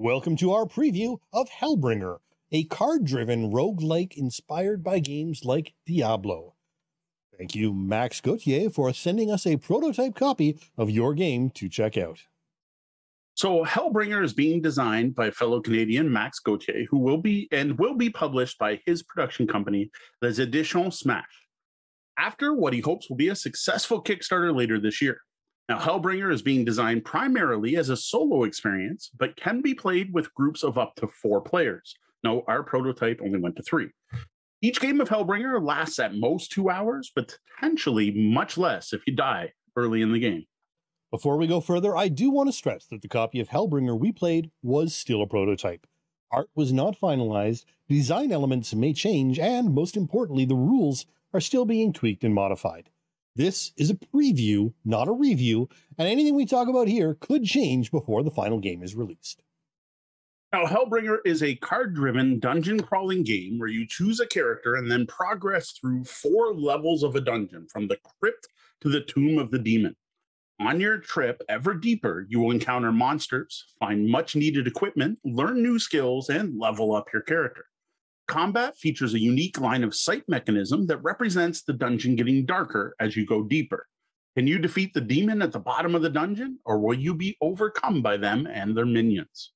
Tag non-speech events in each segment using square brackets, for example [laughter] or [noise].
Welcome to our preview of Hellbringer, a card driven roguelike inspired by games like Diablo. Thank you, Max Gauthier, for sending us a prototype copy of your game to check out. So, Hellbringer is being designed by fellow Canadian Max Gauthier, who will be and will be published by his production company, Les Editions Smash, after what he hopes will be a successful Kickstarter later this year. Now, Hellbringer is being designed primarily as a solo experience, but can be played with groups of up to four players. No, our prototype only went to three. Each game of Hellbringer lasts at most two hours, but potentially much less if you die early in the game. Before we go further, I do want to stress that the copy of Hellbringer we played was still a prototype. Art was not finalized, design elements may change, and most importantly, the rules are still being tweaked and modified. This is a preview, not a review, and anything we talk about here could change before the final game is released. Now, Hellbringer is a card driven dungeon crawling game where you choose a character and then progress through four levels of a dungeon from the crypt to the tomb of the demon. On your trip ever deeper, you will encounter monsters, find much needed equipment, learn new skills, and level up your character. Combat features a unique line of sight mechanism that represents the dungeon getting darker as you go deeper. Can you defeat the demon at the bottom of the dungeon, or will you be overcome by them and their minions?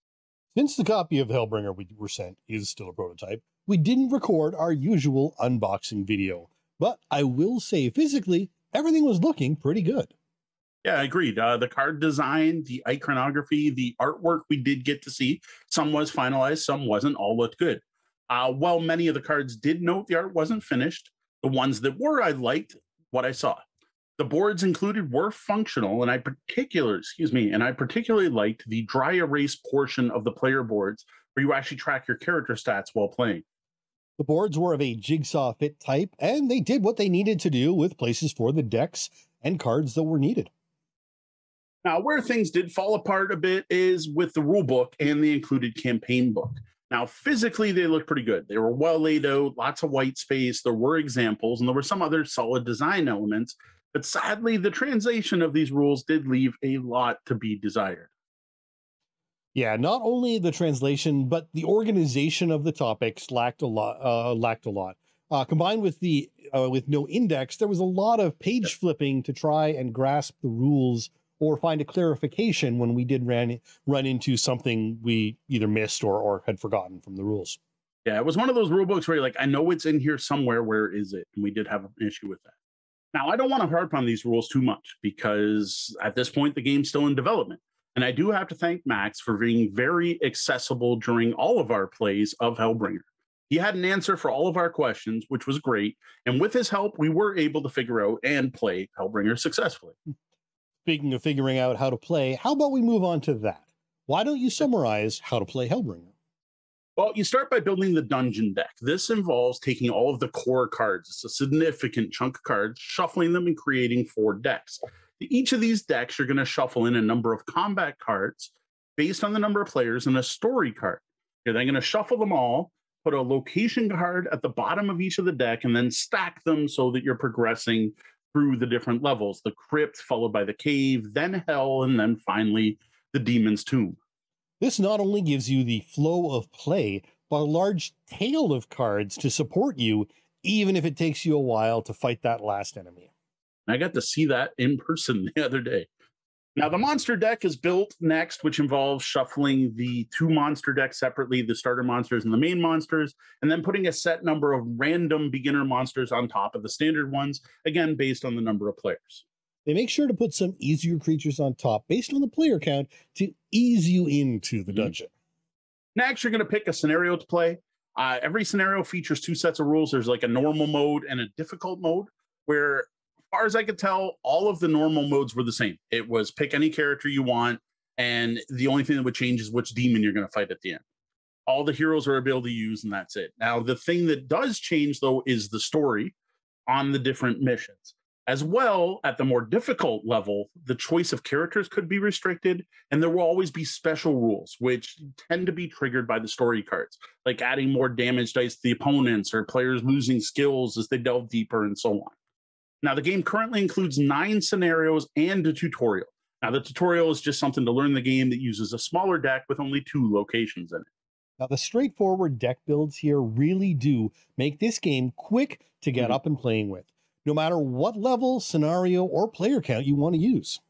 Since the copy of Hellbringer we were sent is still a prototype, we didn't record our usual unboxing video. But I will say physically, everything was looking pretty good. Yeah, I agreed. Uh, the card design, the iconography, the artwork we did get to see. Some was finalized, some wasn't. All looked good. Uh, while many of the cards did note the art wasn't finished, the ones that were, I liked what I saw. The boards included were functional, and I particular, excuse me, and I particularly liked the dry erase portion of the player boards where you actually track your character stats while playing. The boards were of a jigsaw fit type, and they did what they needed to do with places for the decks and cards that were needed. Now, where things did fall apart a bit is with the rule book and the included campaign book. Now, physically, they looked pretty good. They were well laid out, lots of white space. There were examples, and there were some other solid design elements but sadly, the translation of these rules did leave a lot to be desired. Yeah, not only the translation, but the organization of the topics lacked a lot. Uh, lacked a lot. Uh, combined with the uh, with no index, there was a lot of page flipping to try and grasp the rules or find a clarification when we did ran run into something we either missed or or had forgotten from the rules. Yeah, it was one of those rule books where you're like, I know it's in here somewhere. Where is it? And we did have an issue with that. Now, I don't want to harp on these rules too much because at this point, the game's still in development. And I do have to thank Max for being very accessible during all of our plays of Hellbringer. He had an answer for all of our questions, which was great. And with his help, we were able to figure out and play Hellbringer successfully. Speaking of figuring out how to play, how about we move on to that? Why don't you summarize how to play Hellbringer? Well, you start by building the dungeon deck. This involves taking all of the core cards, it's a significant chunk of cards, shuffling them and creating four decks. Each of these decks, you're going to shuffle in a number of combat cards based on the number of players and a story card. You're then going to shuffle them all, put a location card at the bottom of each of the deck, and then stack them so that you're progressing through the different levels the crypt, followed by the cave, then hell, and then finally the demon's tomb. This not only gives you the flow of play, but a large tail of cards to support you, even if it takes you a while to fight that last enemy. I got to see that in person [laughs] the other day. Now, the monster deck is built next, which involves shuffling the two monster decks separately, the starter monsters and the main monsters, and then putting a set number of random beginner monsters on top of the standard ones, again, based on the number of players. They make sure to put some easier creatures on top based on the player count to ease you into the mm-hmm. dungeon. Next, you're going to pick a scenario to play. Uh, every scenario features two sets of rules. There's like a normal mode and a difficult mode, where, far as I could tell, all of the normal modes were the same. It was pick any character you want, and the only thing that would change is which demon you're going to fight at the end. All the heroes are able to use, and that's it. Now, the thing that does change, though, is the story on the different missions. As well, at the more difficult level, the choice of characters could be restricted, and there will always be special rules, which tend to be triggered by the story cards, like adding more damage dice to the opponents or players losing skills as they delve deeper and so on. Now, the game currently includes nine scenarios and a tutorial. Now, the tutorial is just something to learn the game that uses a smaller deck with only two locations in it. Now, the straightforward deck builds here really do make this game quick to get mm-hmm. up and playing with, no matter what level, scenario, or player count you want to use.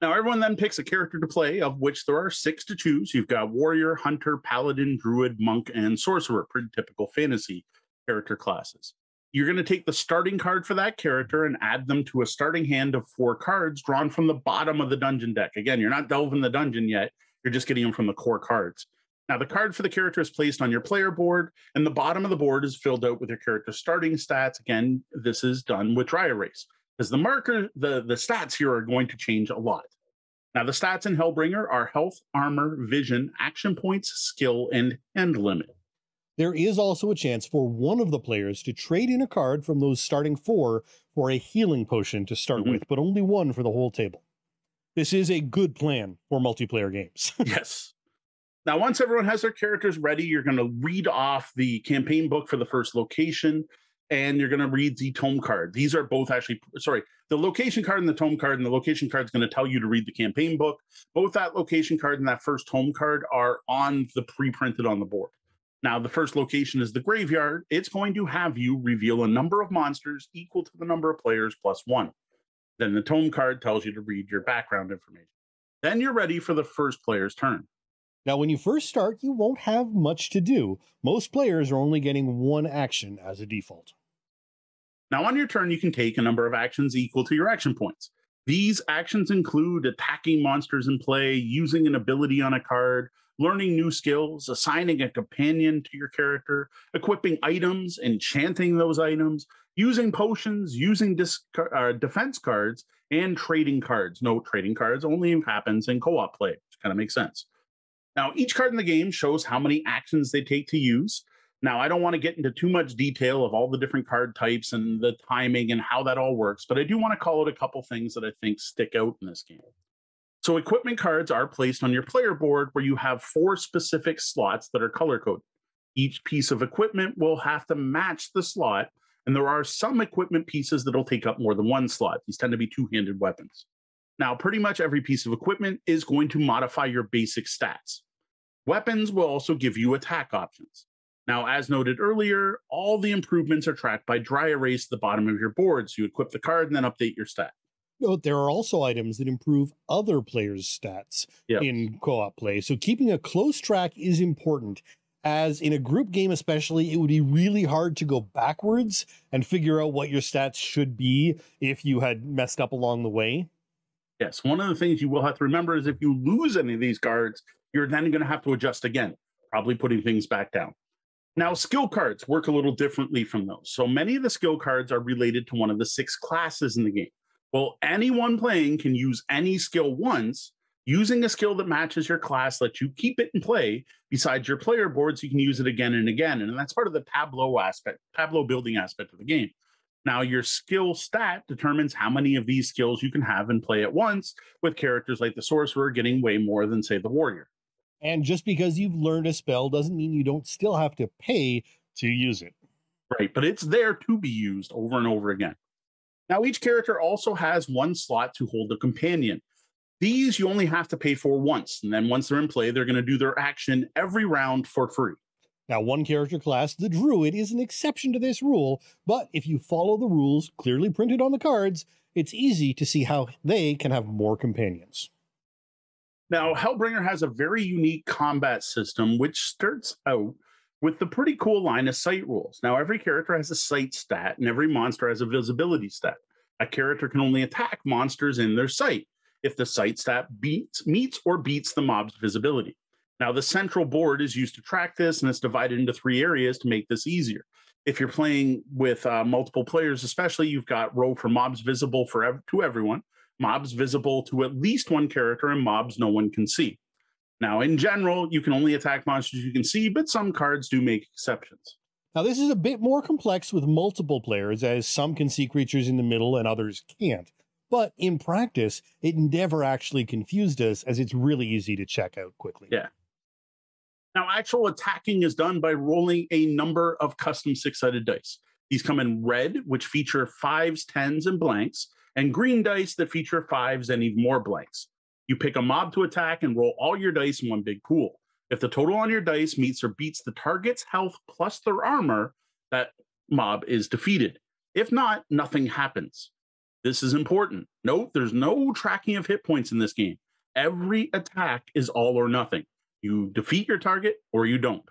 Now, everyone then picks a character to play, of which there are six to choose. You've got warrior, hunter, paladin, druid, monk, and sorcerer, pretty typical fantasy character classes. You're going to take the starting card for that character and add them to a starting hand of four cards drawn from the bottom of the dungeon deck. Again, you're not delving the dungeon yet, you're just getting them from the core cards. Now, the card for the character is placed on your player board, and the bottom of the board is filled out with your character's starting stats. Again, this is done with dry erase because the marker, the, the stats here are going to change a lot. Now, the stats in Hellbringer are health, armor, vision, action points, skill, and end limit. There is also a chance for one of the players to trade in a card from those starting four for a healing potion to start mm-hmm. with, but only one for the whole table. This is a good plan for multiplayer games. [laughs] yes. Now, once everyone has their characters ready, you're going to read off the campaign book for the first location and you're going to read the tome card. These are both actually, sorry, the location card and the tome card, and the location card is going to tell you to read the campaign book. Both that location card and that first tome card are on the pre printed on the board. Now, the first location is the graveyard. It's going to have you reveal a number of monsters equal to the number of players plus one. Then the tome card tells you to read your background information. Then you're ready for the first player's turn. Now, when you first start, you won't have much to do. Most players are only getting one action as a default. Now, on your turn, you can take a number of actions equal to your action points. These actions include attacking monsters in play, using an ability on a card, learning new skills, assigning a companion to your character, equipping items, enchanting those items, using potions, using uh, defense cards, and trading cards. No, trading cards only happens in co op play, which kind of makes sense. Now, each card in the game shows how many actions they take to use. Now, I don't want to get into too much detail of all the different card types and the timing and how that all works, but I do want to call out a couple things that I think stick out in this game. So, equipment cards are placed on your player board where you have four specific slots that are color coded. Each piece of equipment will have to match the slot, and there are some equipment pieces that'll take up more than one slot. These tend to be two handed weapons. Now, pretty much every piece of equipment is going to modify your basic stats. Weapons will also give you attack options. Now, as noted earlier, all the improvements are tracked by dry erase at the bottom of your board. So you equip the card and then update your stat. Note there are also items that improve other players' stats yep. in co op play. So keeping a close track is important. As in a group game, especially, it would be really hard to go backwards and figure out what your stats should be if you had messed up along the way. Yes, one of the things you will have to remember is if you lose any of these cards, you're then going to have to adjust again, probably putting things back down. Now, skill cards work a little differently from those. So many of the skill cards are related to one of the six classes in the game. Well, anyone playing can use any skill once. Using a skill that matches your class lets you keep it in play besides your player boards. You can use it again and again. And that's part of the tableau aspect, tableau building aspect of the game. Now, your skill stat determines how many of these skills you can have and play at once, with characters like the sorcerer getting way more than, say, the warrior. And just because you've learned a spell doesn't mean you don't still have to pay to use it. Right, but it's there to be used over and over again. Now, each character also has one slot to hold a companion. These you only have to pay for once, and then once they're in play, they're going to do their action every round for free. Now, one character class, the Druid, is an exception to this rule, but if you follow the rules clearly printed on the cards, it's easy to see how they can have more companions. Now, Hellbringer has a very unique combat system, which starts out with the pretty cool line of sight rules. Now, every character has a sight stat, and every monster has a visibility stat. A character can only attack monsters in their sight if the sight stat beats, meets or beats the mob's visibility. Now, the central board is used to track this, and it's divided into three areas to make this easier. If you're playing with uh, multiple players, especially, you've got row for mobs visible for ev- to everyone, mobs visible to at least one character, and mobs no one can see. Now, in general, you can only attack monsters you can see, but some cards do make exceptions. Now, this is a bit more complex with multiple players, as some can see creatures in the middle and others can't. But in practice, it never actually confused us, as it's really easy to check out quickly. Yeah. Now, actual attacking is done by rolling a number of custom six sided dice. These come in red, which feature fives, tens, and blanks, and green dice that feature fives and even more blanks. You pick a mob to attack and roll all your dice in one big pool. If the total on your dice meets or beats the target's health plus their armor, that mob is defeated. If not, nothing happens. This is important. Note there's no tracking of hit points in this game. Every attack is all or nothing. You defeat your target or you don't.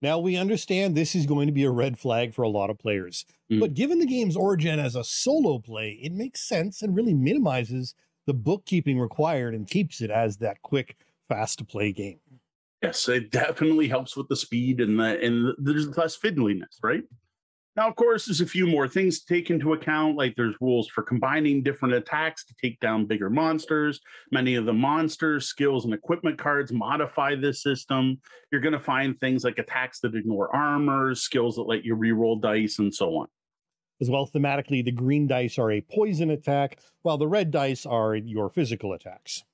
Now, we understand this is going to be a red flag for a lot of players, mm. but given the game's origin as a solo play, it makes sense and really minimizes the bookkeeping required and keeps it as that quick, fast to play game. Yes, it definitely helps with the speed and the and there's less fiddliness, right? Now, of course, there's a few more things to take into account, like there's rules for combining different attacks to take down bigger monsters. Many of the monsters, skills, and equipment cards modify this system. You're going to find things like attacks that ignore armor, skills that let you reroll dice, and so on. As well, thematically, the green dice are a poison attack, while the red dice are your physical attacks.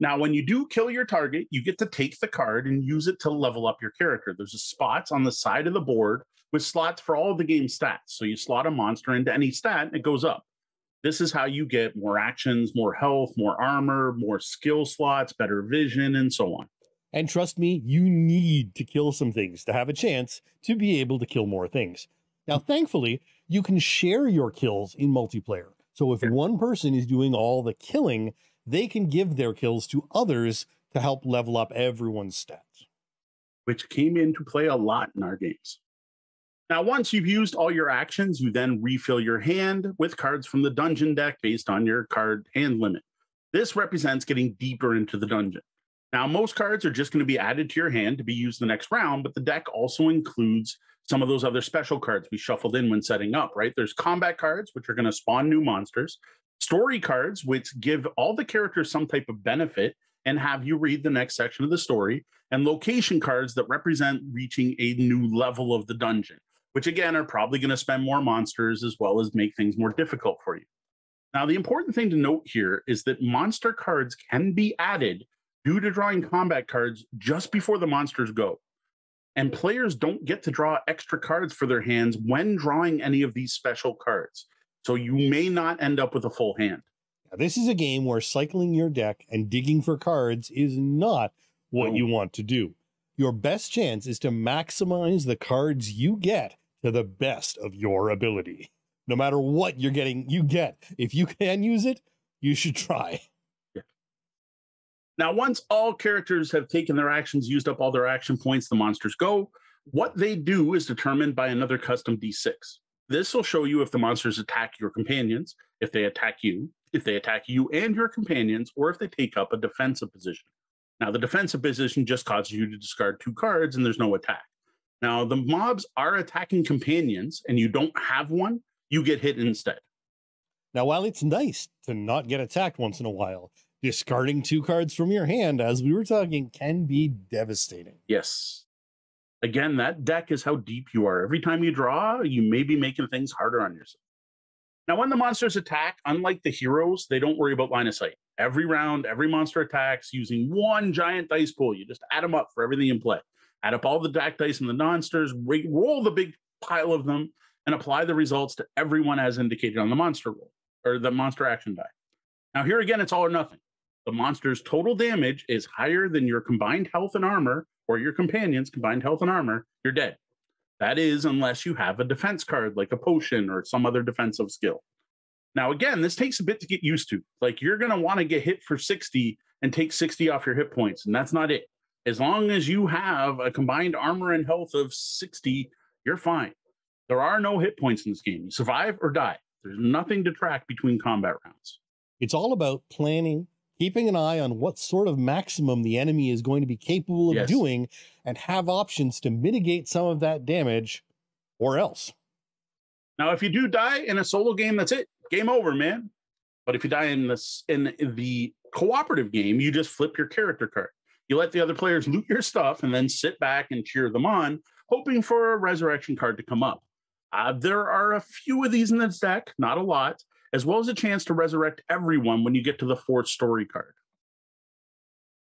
Now, when you do kill your target, you get to take the card and use it to level up your character. There's a spots on the side of the board with slots for all of the game stats. So you slot a monster into any stat and it goes up. This is how you get more actions, more health, more armor, more skill slots, better vision, and so on. And trust me, you need to kill some things to have a chance to be able to kill more things. Now, thankfully, you can share your kills in multiplayer. So if one person is doing all the killing, they can give their kills to others to help level up everyone's stats. Which came into play a lot in our games. Now, once you've used all your actions, you then refill your hand with cards from the dungeon deck based on your card hand limit. This represents getting deeper into the dungeon. Now, most cards are just going to be added to your hand to be used the next round, but the deck also includes some of those other special cards we shuffled in when setting up, right? There's combat cards, which are going to spawn new monsters, story cards, which give all the characters some type of benefit and have you read the next section of the story, and location cards that represent reaching a new level of the dungeon which again are probably going to spend more monsters as well as make things more difficult for you. Now, the important thing to note here is that monster cards can be added due to drawing combat cards just before the monsters go. And players don't get to draw extra cards for their hands when drawing any of these special cards. So you may not end up with a full hand. Now, this is a game where cycling your deck and digging for cards is not what you want to do. Your best chance is to maximize the cards you get to the best of your ability. No matter what you're getting, you get. If you can use it, you should try. Now, once all characters have taken their actions, used up all their action points, the monsters go. What they do is determined by another custom d6. This will show you if the monsters attack your companions, if they attack you, if they attack you and your companions, or if they take up a defensive position. Now, the defensive position just causes you to discard two cards and there's no attack. Now, the mobs are attacking companions and you don't have one, you get hit instead. Now, while it's nice to not get attacked once in a while, discarding two cards from your hand, as we were talking, can be devastating. Yes. Again, that deck is how deep you are. Every time you draw, you may be making things harder on yourself. Now, when the monsters attack, unlike the heroes, they don't worry about line of sight. Every round, every monster attacks using one giant dice pool. You just add them up for everything in play add up all the deck dice and the monsters, roll the big pile of them, and apply the results to everyone as indicated on the monster roll or the monster action die. Now, here again, it's all or nothing. The monster's total damage is higher than your combined health and armor or your companion's combined health and armor, you're dead. That is, unless you have a defense card like a potion or some other defensive skill. Now, again, this takes a bit to get used to. Like, you're going to want to get hit for 60 and take 60 off your hit points, and that's not it. As long as you have a combined armor and health of 60, you're fine. There are no hit points in this game. You survive or die. There's nothing to track between combat rounds. It's all about planning, keeping an eye on what sort of maximum the enemy is going to be capable of yes. doing, and have options to mitigate some of that damage or else. Now, if you do die in a solo game, that's it. Game over, man. But if you die in this in the cooperative game, you just flip your character card. You let the other players loot your stuff and then sit back and cheer them on, hoping for a resurrection card to come up. Uh, there are a few of these in this deck, not a lot, as well as a chance to resurrect everyone when you get to the fourth story card.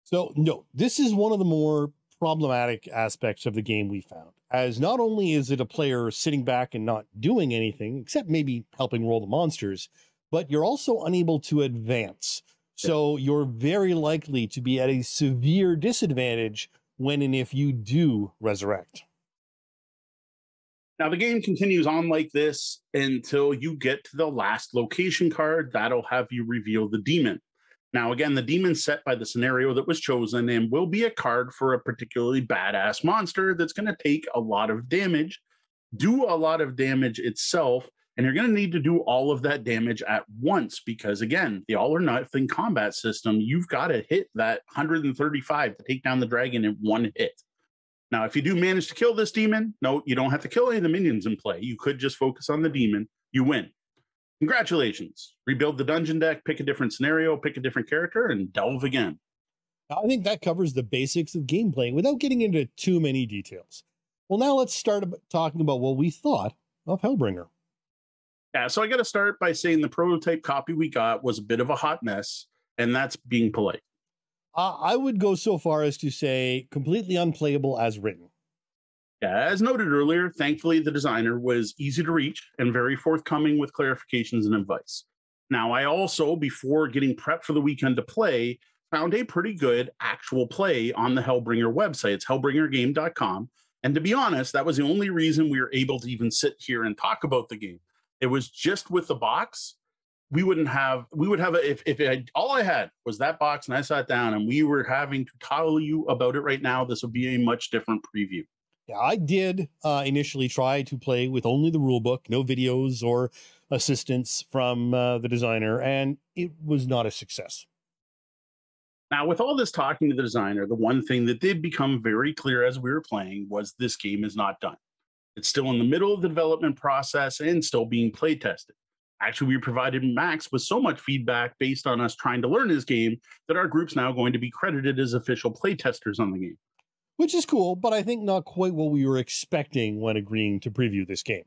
So, no, this is one of the more problematic aspects of the game we found, as not only is it a player sitting back and not doing anything, except maybe helping roll the monsters, but you're also unable to advance. So you're very likely to be at a severe disadvantage when and if you do resurrect. Now, the game continues on like this until you get to the last location card. That'll have you reveal the demon. Now, again, the demon's set by the scenario that was chosen and will be a card for a particularly badass monster that's going to take a lot of damage, do a lot of damage itself, and you're going to need to do all of that damage at once because, again, the all or nothing combat system, you've got to hit that 135 to take down the dragon in one hit. Now, if you do manage to kill this demon, no, you don't have to kill any of the minions in play. You could just focus on the demon. You win. Congratulations. Rebuild the dungeon deck, pick a different scenario, pick a different character, and delve again. I think that covers the basics of gameplay without getting into too many details. Well, now let's start talking about what we thought of Hellbringer. Yeah, so I got to start by saying the prototype copy we got was a bit of a hot mess, and that's being polite. Uh, I would go so far as to say completely unplayable as written. As noted earlier, thankfully the designer was easy to reach and very forthcoming with clarifications and advice. Now, I also, before getting prepped for the weekend to play, found a pretty good actual play on the Hellbringer website. It's hellbringergame.com. And to be honest, that was the only reason we were able to even sit here and talk about the game it was just with the box we wouldn't have we would have a, if if it, all I had was that box and I sat down and we were having to tell you about it right now, this would be a much different preview. Yeah, I did uh, initially try to play with only the rule book, no videos or assistance from uh, the designer, and it was not a success. Now, with all this talking to the designer, the one thing that did become very clear as we were playing was this game is not done. It's still in the middle of the development process and still being play tested. Actually, we provided Max with so much feedback based on us trying to learn his game that our group's now going to be credited as official playtesters on the game. Which is cool, but I think not quite what we were expecting when agreeing to preview this game.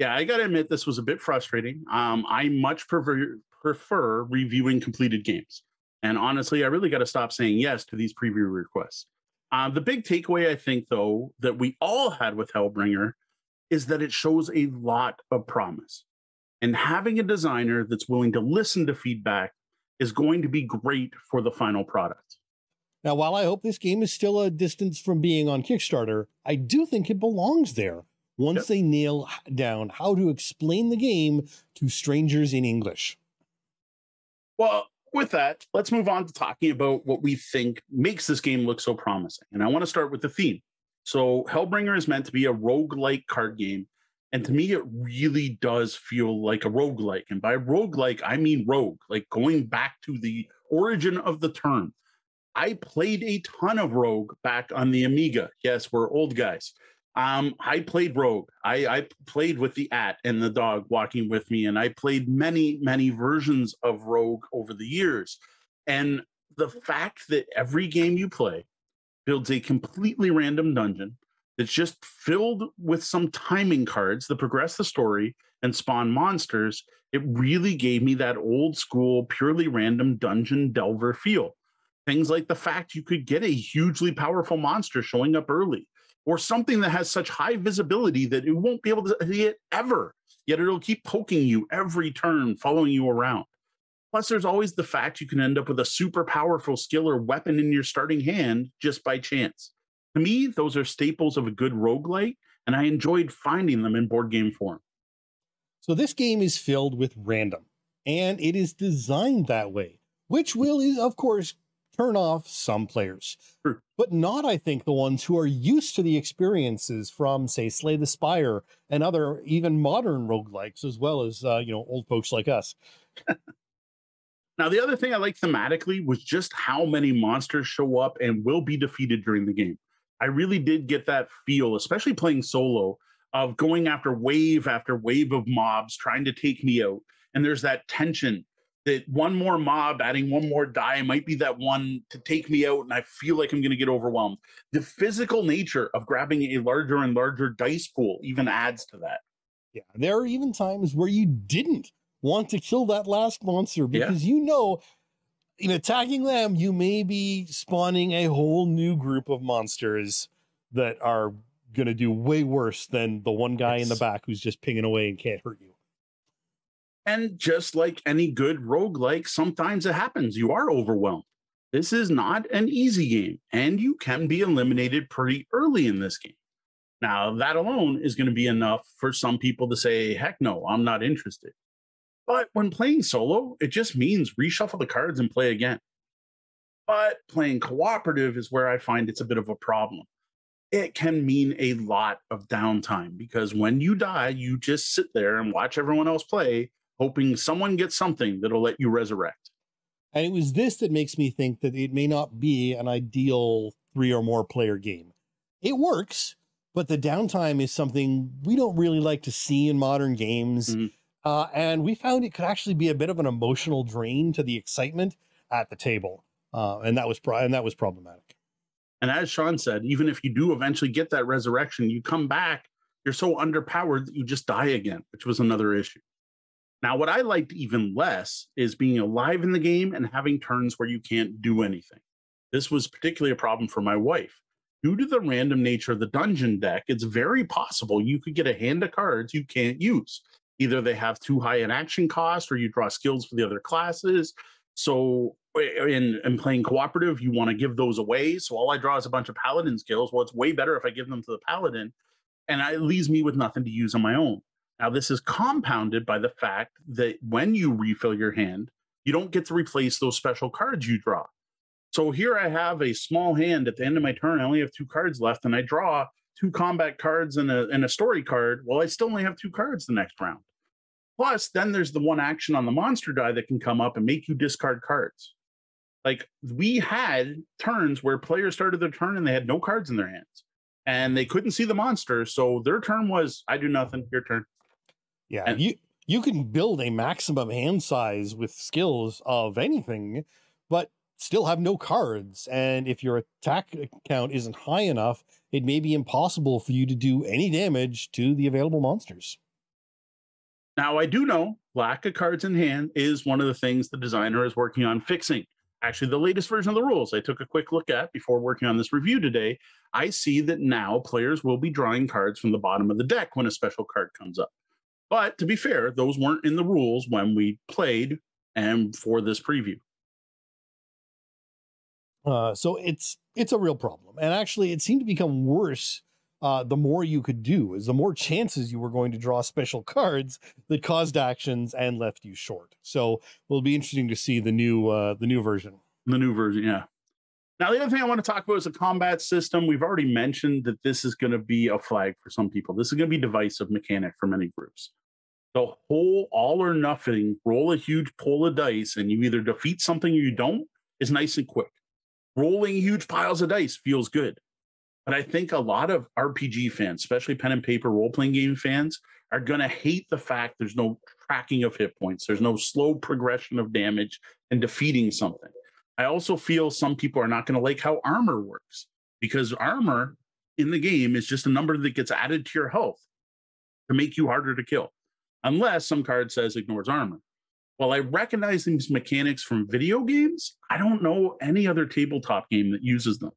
Yeah, I got to admit, this was a bit frustrating. Um, I much prefer, prefer reviewing completed games. And honestly, I really got to stop saying yes to these preview requests. Uh, the big takeaway, I think, though, that we all had with Hellbringer is that it shows a lot of promise. And having a designer that's willing to listen to feedback is going to be great for the final product. Now, while I hope this game is still a distance from being on Kickstarter, I do think it belongs there once yep. they nail down how to explain the game to strangers in English. Well, with that, let's move on to talking about what we think makes this game look so promising. And I want to start with the theme. So, Hellbringer is meant to be a rogue-like card game. And to me, it really does feel like a rogue-like. And by rogue-like, I mean rogue, like going back to the origin of the term. I played a ton of Rogue back on the Amiga. Yes, we're old guys. Um, I played Rogue. I, I played with the at and the dog walking with me, and I played many, many versions of Rogue over the years. And the fact that every game you play builds a completely random dungeon that's just filled with some timing cards that progress the story and spawn monsters, it really gave me that old school, purely random dungeon delver feel. Things like the fact you could get a hugely powerful monster showing up early or something that has such high visibility that it won't be able to see it ever. Yet it'll keep poking you every turn, following you around. Plus, there's always the fact you can end up with a super powerful skill or weapon in your starting hand just by chance. To me, those are staples of a good roguelite, and I enjoyed finding them in board game form. So, this game is filled with random, and it is designed that way, which will, of course, turn off some players, sure. but not, I think, the ones who are used to the experiences from, say, Slay the Spire and other even modern roguelikes, as well as, uh, you know, old folks like us. [laughs] now, the other thing I like thematically was just how many monsters show up and will be defeated during the game. I really did get that feel, especially playing solo, of going after wave after wave of mobs trying to take me out. And there's that tension that one more mob adding one more die might be that one to take me out and i feel like i'm going to get overwhelmed the physical nature of grabbing a larger and larger dice pool even adds to that yeah there are even times where you didn't want to kill that last monster because yeah. you know in attacking them you may be spawning a whole new group of monsters that are going to do way worse than the one guy in the back who's just pinging away and can't hurt you And just like any good roguelike, sometimes it happens. You are overwhelmed. This is not an easy game, and you can be eliminated pretty early in this game. Now, that alone is going to be enough for some people to say, heck no, I'm not interested. But when playing solo, it just means reshuffle the cards and play again. But playing cooperative is where I find it's a bit of a problem. It can mean a lot of downtime because when you die, you just sit there and watch everyone else play, hoping someone gets something that'll let you resurrect. And it was this that makes me think that it may not be an ideal three or more player game. It works, but the downtime is something we don't really like to see in modern games. Mm-hmm. Uh, and we found it could actually be a bit of an emotional drain to the excitement at the table, uh, and that was pro- and that was problematic. And as Sean said, even if you do eventually get that resurrection, you come back, you're so underpowered that you just die again, which was another issue. Now, what I liked even less is being alive in the game and having turns where you can't do anything. This was particularly a problem for my wife. Due to the random nature of the dungeon deck, it's very possible you could get a hand of cards you can't use. Either they have too high an action cost or you draw skills for the other classes. So, in, in playing cooperative, you want to give those away. So, all I draw is a bunch of paladin skills. Well, it's way better if I give them to the paladin, and it leaves me with nothing to use on my own. Now, this is compounded by the fact that when you refill your hand, you don't get to replace those special cards you draw. So here I have a small hand at the end of my turn. I only have two cards left, and I draw two combat cards and a, and a story card. Well, I still only have two cards the next round. Plus, then there's the one action on the monster die that can come up and make you discard cards. Like we had turns where players started their turn and they had no cards in their hands and they couldn't see the monster. So their turn was, I do nothing, your turn. Yeah, and, you you can build a maximum hand size with skills of anything, but still have no cards. And if your attack count isn't high enough, it may be impossible for you to do any damage to the available monsters. Now, I do know lack of cards in hand is one of the things the designer is working on fixing. Actually, the latest version of the rules I took a quick look at before working on this review today, I see that now players will be drawing cards from the bottom of the deck when a special card comes up. But to be fair, those weren't in the rules when we played and for this preview. Uh, so it's it's a real problem, and actually, it seemed to become worse uh, the more you could do, is the more chances you were going to draw special cards that caused actions and left you short. So it'll be interesting to see the new uh, the new version. The new version, yeah. Now, the other thing I want to talk about is the combat system. We've already mentioned that this is going to be a flag for some people. This is going to be divisive mechanic for many groups. The whole all or nothing, roll a huge pull of dice, and you either defeat something or you don't, is nice and quick. Rolling huge piles of dice feels good. But I think a lot of RPG fans, especially pen and paper role playing game fans, are going to hate the fact there's no tracking of hit points, there's no slow progression of damage and defeating something. I also feel some people are not going to like how armor works because armor in the game is just a number that gets added to your health to make you harder to kill, unless some card says ignores armor. While I recognize these mechanics from video games, I don't know any other tabletop game that uses them.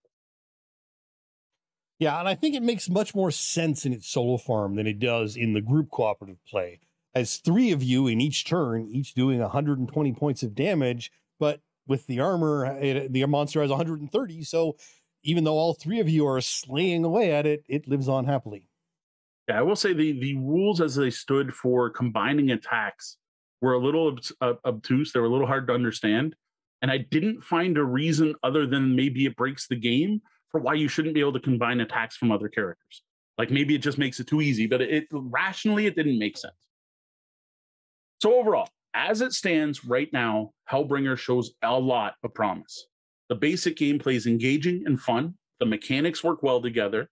Yeah, and I think it makes much more sense in its solo form than it does in the group cooperative play. As three of you in each turn, each doing 120 points of damage, but with the armor, it, the monster has 130. So even though all three of you are slaying away at it, it lives on happily. Yeah, I will say the the rules as they stood for combining attacks were a little ob- obtuse. They were a little hard to understand, and I didn't find a reason other than maybe it breaks the game for why you shouldn't be able to combine attacks from other characters. Like maybe it just makes it too easy, but it, it rationally it didn't make sense. So overall, as it stands right now, Hellbringer shows a lot of promise. The basic gameplay is engaging and fun. The mechanics work well together.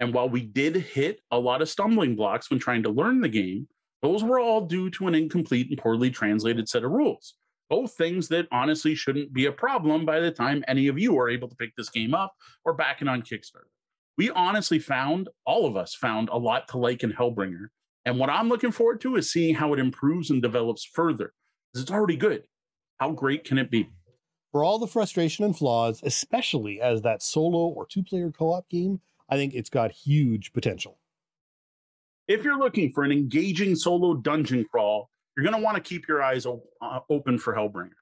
And while we did hit a lot of stumbling blocks when trying to learn the game, those were all due to an incomplete and poorly translated set of rules. Both things that honestly shouldn't be a problem by the time any of you are able to pick this game up or back it on Kickstarter. We honestly found, all of us found a lot to like in Hellbringer. And what I'm looking forward to is seeing how it improves and develops further. Because it's already good. How great can it be? For all the frustration and flaws, especially as that solo or two player co op game, I think it's got huge potential. If you're looking for an engaging solo dungeon crawl, you're going to want to keep your eyes uh, open for Hellbringer.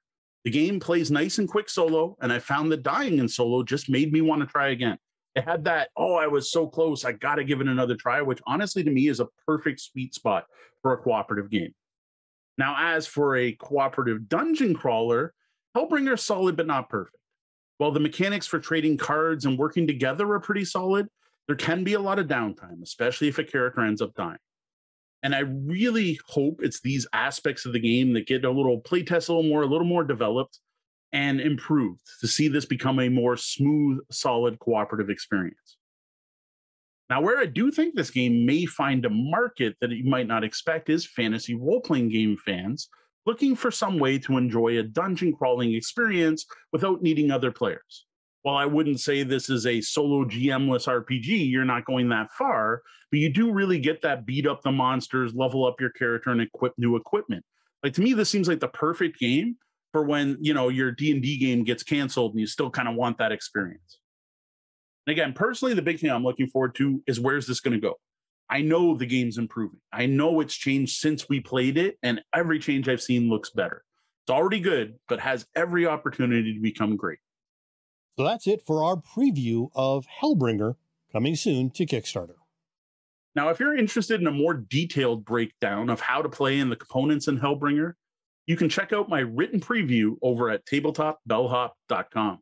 The game plays nice and quick solo, and I found that dying in solo just made me want to try again. It had that, oh, I was so close, I got to give it another try, which honestly to me is a perfect sweet spot for a cooperative game. Now, as for a cooperative dungeon crawler, Hellbringer is solid but not perfect. While the mechanics for trading cards and working together are pretty solid, there can be a lot of downtime, especially if a character ends up dying. And I really hope it's these aspects of the game that get a little playtest a little more, a little more developed and improved to see this become a more smooth, solid cooperative experience. Now, where I do think this game may find a market that you might not expect is fantasy role playing game fans looking for some way to enjoy a dungeon crawling experience without needing other players. While I wouldn't say this is a solo GMless RPG, you're not going that far, but you do really get that beat up the monsters, level up your character, and equip new equipment. Like to me, this seems like the perfect game for when you know your d&d game gets canceled and you still kind of want that experience. And again personally the big thing i'm looking forward to is where's this going to go? I know the game's improving. I know it's changed since we played it and every change i've seen looks better. It's already good but has every opportunity to become great so that's it for our preview of hellbringer coming soon to kickstarter now if you're interested in a more detailed breakdown of how to play in the components in hellbringer you can check out my written preview over at tabletopbellhop.com.